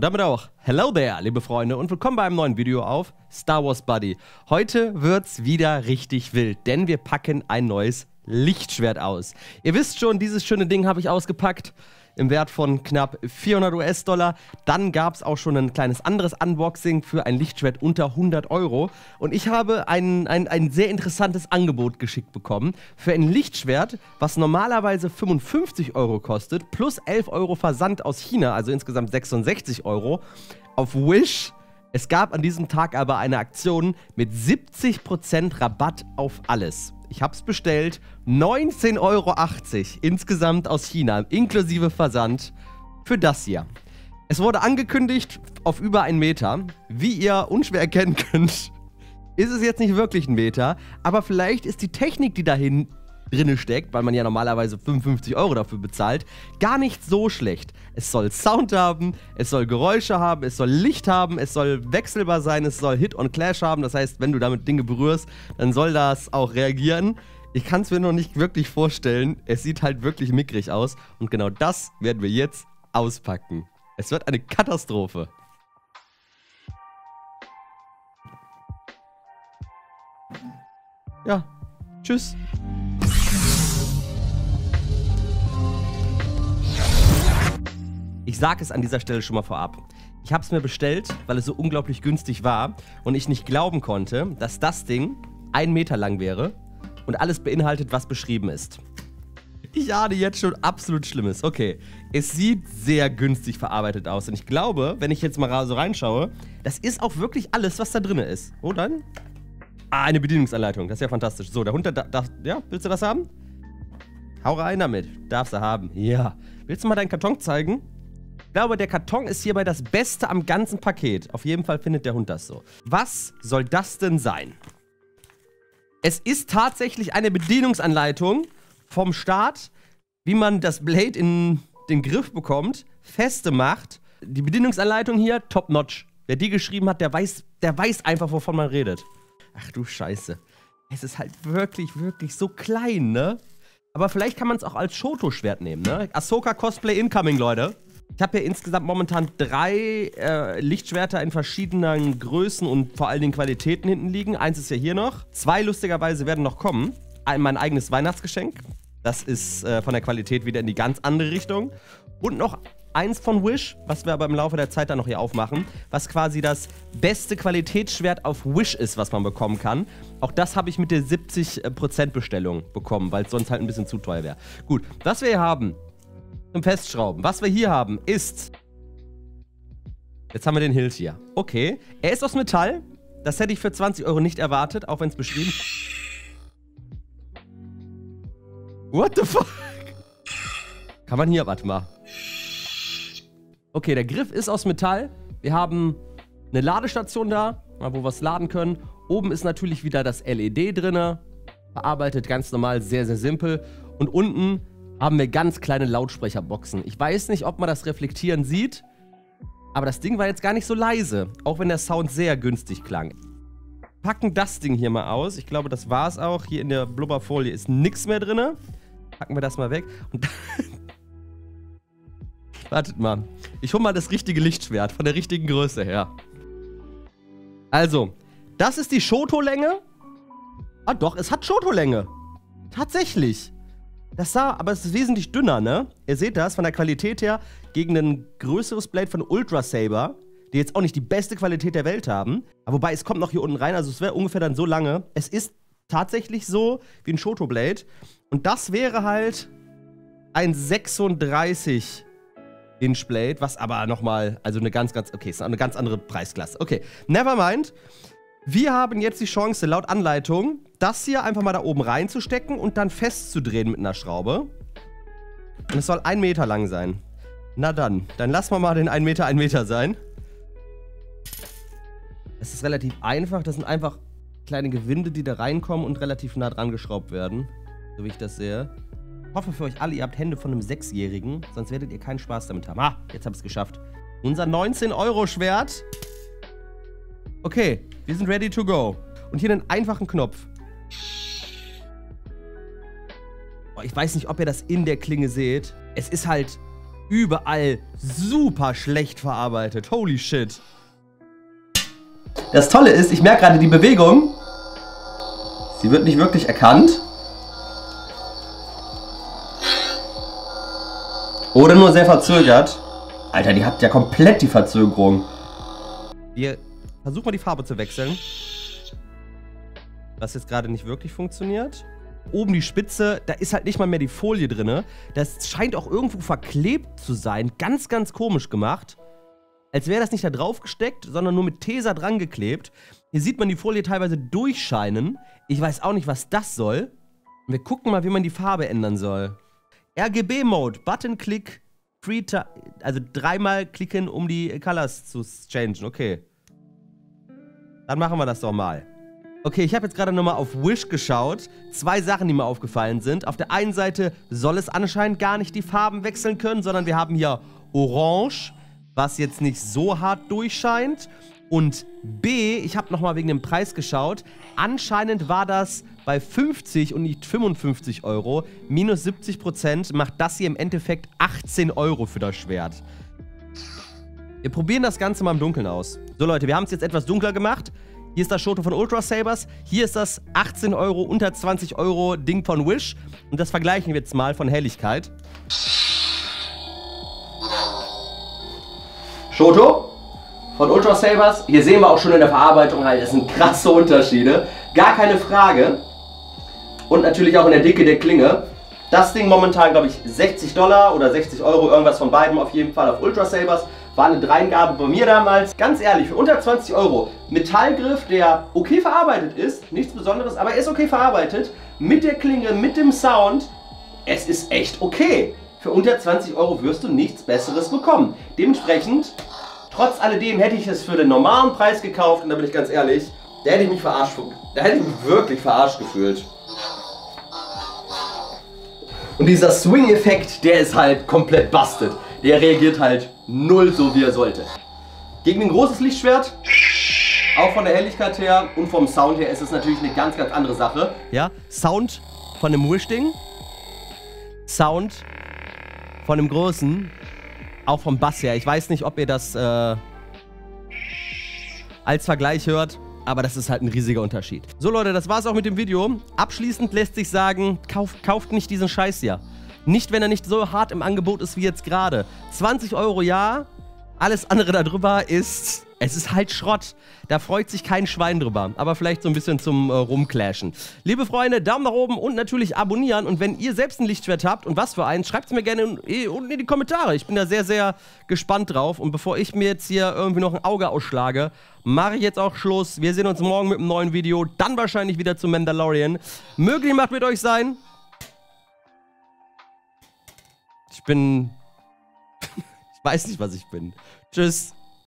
Und damit auch Hello there, liebe Freunde, und willkommen bei einem neuen Video auf Star Wars Buddy. Heute wird's wieder richtig wild, denn wir packen ein neues Lichtschwert aus. Ihr wisst schon, dieses schöne Ding habe ich ausgepackt im Wert von knapp 400 US-Dollar. Dann gab es auch schon ein kleines anderes Unboxing für ein Lichtschwert unter 100 Euro. Und ich habe ein, ein, ein sehr interessantes Angebot geschickt bekommen. Für ein Lichtschwert, was normalerweise 55 Euro kostet, plus 11 Euro Versand aus China, also insgesamt 66 Euro, auf Wish es gab an diesem Tag aber eine Aktion mit 70% Rabatt auf alles. Ich habe es bestellt. 19,80 Euro insgesamt aus China, inklusive Versand, für das hier. Es wurde angekündigt auf über einen Meter. Wie ihr unschwer erkennen könnt, ist es jetzt nicht wirklich ein Meter, aber vielleicht ist die Technik, die dahin drinne steckt, weil man ja normalerweise 55 Euro dafür bezahlt, gar nicht so schlecht. Es soll Sound haben, es soll Geräusche haben, es soll Licht haben, es soll wechselbar sein, es soll Hit und Clash haben. Das heißt, wenn du damit Dinge berührst, dann soll das auch reagieren. Ich kann es mir noch nicht wirklich vorstellen. Es sieht halt wirklich mickrig aus. Und genau das werden wir jetzt auspacken. Es wird eine Katastrophe. Ja, tschüss. Ich sage es an dieser Stelle schon mal vorab. Ich habe es mir bestellt, weil es so unglaublich günstig war und ich nicht glauben konnte, dass das Ding einen Meter lang wäre und alles beinhaltet, was beschrieben ist. Ich ahne jetzt schon absolut Schlimmes. Okay, es sieht sehr günstig verarbeitet aus und ich glaube, wenn ich jetzt mal so reinschaue, das ist auch wirklich alles, was da drin ist. Oh, dann? Ah, eine Bedienungsanleitung. Das ist ja fantastisch. So, der Hund, da, da, ja, willst du das haben? Hau rein damit. Darfst du haben. Ja. Willst du mal deinen Karton zeigen? Ich glaube, der Karton ist hierbei das Beste am ganzen Paket. Auf jeden Fall findet der Hund das so. Was soll das denn sein? Es ist tatsächlich eine Bedienungsanleitung vom Start, wie man das Blade in den Griff bekommt, feste macht. Die Bedienungsanleitung hier, top-notch. Wer die geschrieben hat, der weiß, der weiß einfach, wovon man redet. Ach du Scheiße. Es ist halt wirklich, wirklich so klein, ne? Aber vielleicht kann man es auch als Shoto-Schwert nehmen, ne? Ahsoka Cosplay Incoming, Leute. Ich habe ja insgesamt momentan drei äh, Lichtschwerter in verschiedenen Größen und vor allen Dingen Qualitäten hinten liegen. Eins ist ja hier noch. Zwei lustigerweise werden noch kommen. Ein, mein eigenes Weihnachtsgeschenk. Das ist äh, von der Qualität wieder in die ganz andere Richtung. Und noch eins von Wish, was wir aber im Laufe der Zeit dann noch hier aufmachen, was quasi das beste Qualitätsschwert auf Wish ist, was man bekommen kann. Auch das habe ich mit der 70% Bestellung bekommen, weil es sonst halt ein bisschen zu teuer wäre. Gut, was wir hier haben, zum Festschrauben. Was wir hier haben, ist... Jetzt haben wir den Hilt hier. Okay. Er ist aus Metall. Das hätte ich für 20 Euro nicht erwartet, auch wenn es beschrieben... What the fuck? Kann man hier... Warte mal. Okay, der Griff ist aus Metall. Wir haben eine Ladestation da, wo wir es laden können. Oben ist natürlich wieder das LED drin. Verarbeitet ganz normal, sehr, sehr simpel. Und unten haben wir ganz kleine Lautsprecherboxen. Ich weiß nicht, ob man das reflektieren sieht, aber das Ding war jetzt gar nicht so leise, auch wenn der Sound sehr günstig klang. Packen das Ding hier mal aus. Ich glaube, das war es auch. Hier in der Blubberfolie ist nichts mehr drin. Packen wir das mal weg. Und Wartet mal. Ich hole mal das richtige Lichtschwert von der richtigen Größe her. Also, das ist die Shoto-Länge. Ah doch, es hat Shoto-Länge. Tatsächlich. Das sah, aber es ist wesentlich dünner, ne? Ihr seht das von der Qualität her gegen ein größeres Blade von Ultra Saber, die jetzt auch nicht die beste Qualität der Welt haben. Aber wobei, es kommt noch hier unten rein, also es wäre ungefähr dann so lange. Es ist tatsächlich so wie ein Shoto Blade. Und das wäre halt ein 36 Inch Blade, was aber nochmal, also eine ganz, ganz, okay, ist eine ganz andere Preisklasse. Okay, never mind. Wir haben jetzt die Chance, laut Anleitung, das hier einfach mal da oben reinzustecken und dann festzudrehen mit einer Schraube. Und es soll ein Meter lang sein. Na dann, dann lassen wir mal den 1 Meter 1 Meter sein. Es ist relativ einfach. Das sind einfach kleine Gewinde, die da reinkommen und relativ nah dran geschraubt werden. So wie ich das sehe. Ich hoffe für euch alle, ihr habt Hände von einem Sechsjährigen. Sonst werdet ihr keinen Spaß damit haben. Ah, jetzt habe ich es geschafft. Unser 19-Euro-Schwert. Okay, wir sind ready to go. Und hier einen einfachen Knopf. Ich weiß nicht, ob ihr das in der Klinge seht. Es ist halt Überall super schlecht verarbeitet. Holy shit. Das Tolle ist, ich merke gerade die Bewegung. Sie wird nicht wirklich erkannt. Oder nur sehr verzögert. Alter, die habt ja komplett die Verzögerung. Wir versuchen mal die Farbe zu wechseln. Was jetzt gerade nicht wirklich funktioniert. Oben die Spitze, da ist halt nicht mal mehr die Folie drin. Das scheint auch irgendwo verklebt zu sein. Ganz, ganz komisch gemacht. Als wäre das nicht da drauf gesteckt, sondern nur mit Tesa dran geklebt. Hier sieht man die Folie teilweise durchscheinen. Ich weiß auch nicht, was das soll. Wir gucken mal, wie man die Farbe ändern soll. RGB-Mode, Button-Click, Free also dreimal klicken, um die Colors zu changen. Okay. Dann machen wir das doch mal. Okay, ich habe jetzt gerade nochmal auf Wish geschaut. Zwei Sachen, die mir aufgefallen sind. Auf der einen Seite soll es anscheinend gar nicht die Farben wechseln können, sondern wir haben hier Orange, was jetzt nicht so hart durchscheint. Und B, ich habe nochmal wegen dem Preis geschaut. Anscheinend war das bei 50 und nicht 55 Euro. Minus 70 Prozent macht das hier im Endeffekt 18 Euro für das Schwert. Wir probieren das Ganze mal im Dunkeln aus. So Leute, wir haben es jetzt etwas dunkler gemacht. Hier ist das Shoto von Ultra Sabers. Hier ist das 18 Euro, unter 20 Euro Ding von Wish. Und das vergleichen wir jetzt mal von Helligkeit. Shoto von Ultra Sabers. Hier sehen wir auch schon in der Verarbeitung halt, das sind krasse Unterschiede. Gar keine Frage. Und natürlich auch in der Dicke der Klinge. Das Ding momentan, glaube ich, 60 Dollar oder 60 Euro, irgendwas von beiden auf jeden Fall auf Ultra Sabers. War eine Dreingabe bei mir damals. Ganz ehrlich, für unter 20 Euro. Metallgriff, der okay verarbeitet ist, nichts Besonderes, aber er ist okay verarbeitet. Mit der Klinge, mit dem Sound. Es ist echt okay. Für unter 20 Euro wirst du nichts Besseres bekommen. Dementsprechend, trotz alledem hätte ich es für den normalen Preis gekauft. Und da bin ich ganz ehrlich, da hätte ich mich verarscht. Da hätte ich mich wirklich verarscht gefühlt. Und dieser Swing-Effekt, der ist halt komplett busted. Der reagiert halt null so, wie er sollte. Gegen ein großes Lichtschwert, auch von der Helligkeit her und vom Sound her ist es natürlich eine ganz, ganz andere Sache. Ja, Sound von dem Wish-Ding, Sound von dem großen, auch vom Bass her. Ich weiß nicht, ob ihr das äh, als Vergleich hört. Aber das ist halt ein riesiger Unterschied. So Leute, das war's auch mit dem Video. Abschließend lässt sich sagen, kauft, kauft nicht diesen Scheiß hier. Nicht, wenn er nicht so hart im Angebot ist wie jetzt gerade. 20 Euro ja, alles andere darüber ist es ist halt Schrott. Da freut sich kein Schwein drüber. Aber vielleicht so ein bisschen zum äh, Rumclashen. Liebe Freunde, Daumen nach oben und natürlich abonnieren. Und wenn ihr selbst ein Lichtschwert habt und was für eins, schreibt es mir gerne in, unten in die Kommentare. Ich bin da sehr, sehr gespannt drauf. Und bevor ich mir jetzt hier irgendwie noch ein Auge ausschlage, mache ich jetzt auch Schluss. Wir sehen uns morgen mit einem neuen Video. Dann wahrscheinlich wieder zu Mandalorian. Die Macht mit euch sein. Ich bin... ich weiß nicht, was ich bin. Tschüss.